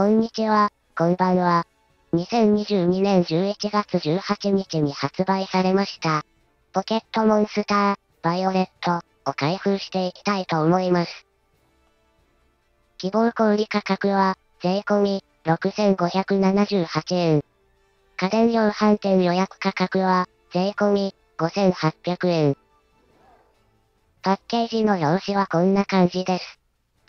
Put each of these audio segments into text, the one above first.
こんにちは、こんばんは。2022年11月18日に発売されました。ポケットモンスター、バイオレットを開封していきたいと思います。希望小売価格は、税込、6578円。家電量販店予約価格は、税込、5800円。パッケージの表紙はこんな感じです。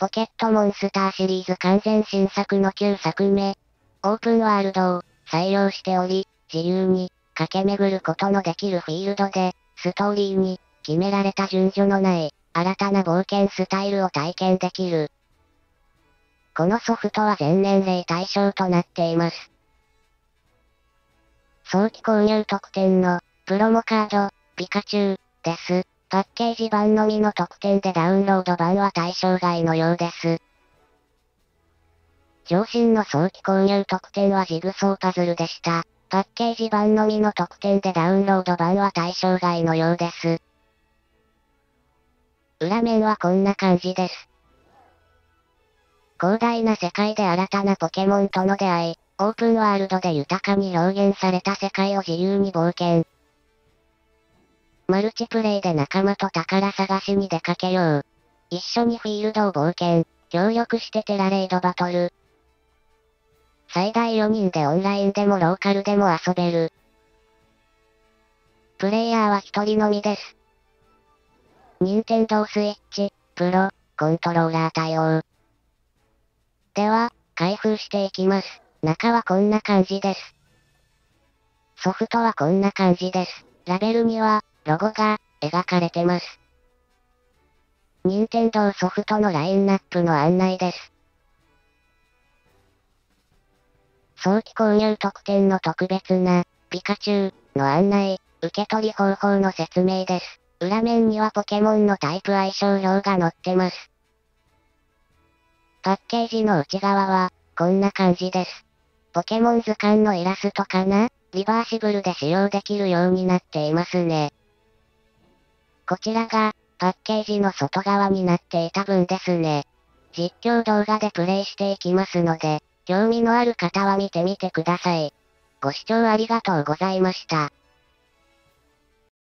ポケットモンスターシリーズ完全新作の9作目。オープンワールドを採用しており、自由に駆け巡ることのできるフィールドで、ストーリーに決められた順序のない新たな冒険スタイルを体験できる。このソフトは全年齢対象となっています。早期購入特典のプロモカード、ピカチュウです。パッケージ版のみの特典でダウンロード版は対象外のようです。上新の早期購入特典はジグソーパズルでした。パッケージ版のみの特典でダウンロード版は対象外のようです。裏面はこんな感じです。広大な世界で新たなポケモンとの出会い、オープンワールドで豊かに表現された世界を自由に冒険。マルチプレイで仲間と宝探しに出かけよう。一緒にフィールドを冒険、協力してテラレイドバトル。最大4人でオンラインでもローカルでも遊べる。プレイヤーは1人のみです。任天堂スイッチ、プロ、コントローラー対応。では、開封していきます。中はこんな感じです。ソフトはこんな感じです。ラベルには、ロゴが、描かれてます。任天堂ソフトのラインナップの案内です。早期購入特典の特別な、ピカチュウの案内、受け取り方法の説明です。裏面にはポケモンのタイプ相性表が載ってます。パッケージの内側は、こんな感じです。ポケモン図鑑のイラストかな？リバーシブルで使用できるようになっていますね。こちらが、パッケージの外側になっていた分ですね。実況動画でプレイしていきますので、興味のある方は見てみてください。ご視聴ありがとうございました。